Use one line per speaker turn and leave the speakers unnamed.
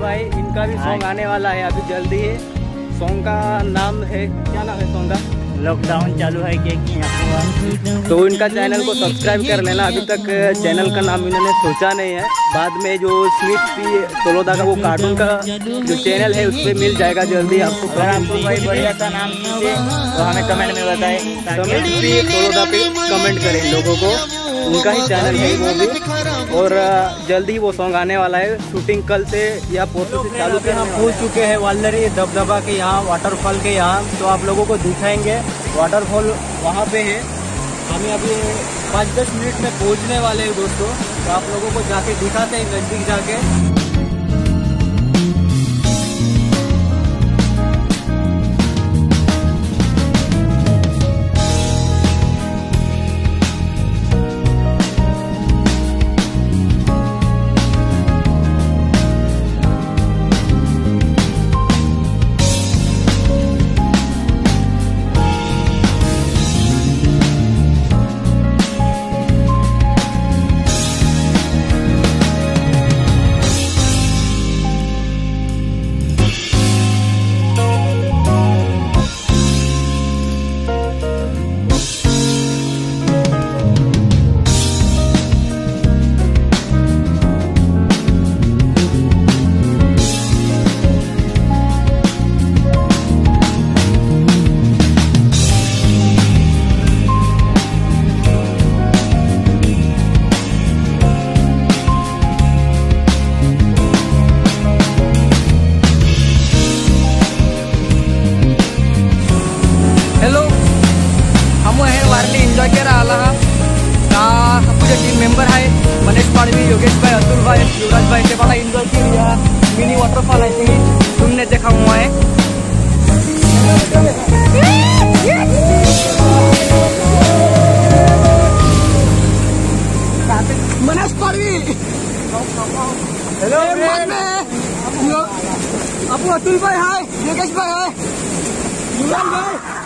Song आने वाला है अभी जल्दी। ही सॉन्ग का नाम है क्या नाम है सॉन्ग का?
लॉकडाउन चालू है कि
तो इनका चैनल को सब्सक्राइब कर लेना। अभी तक चैनल का नाम इन्होंने सोचा नहीं है। बाद में जो स्वीट पी तोलोदा का वो कार्टून का जो चैनल है उस पर मिल जाएगा जल्दी आपको।
अगर आपको कोई बढ़िया सा नाम तो हमें कमेंट में बताएँ
भी तोलोदा पे कमेंट करें लोगों को। उनका ही चैनल है वो भी। और जल्दी वो सॉन्ग आने वाला है। शूटिंग कल से या परसों से चालू से हम पहुँच चुके हैं वालनरी दबदबा के यहाँ वाटरफॉल के यहाँ। तो आप लोगों को दिखाएँगे। वाटरफॉल वहाँ पे है। हमें अभी पाँच दस मिनट में पहुँचने वाले हैं दोस्तों। तो आप लोगों को जाके दिखाते हैं नज़दीक जाके। टीम मेंबर आहे मनीष पाडवी योगेश भाई अतुल भाई युवराज भाई ते मला केली या मिनी वॉटरफॉल आहे ते तुमने देखा हुआ है। मनीष पाडवी हेलो अपू अतुल भाई हाय। योगेश भाई हाय। युवराज भाई।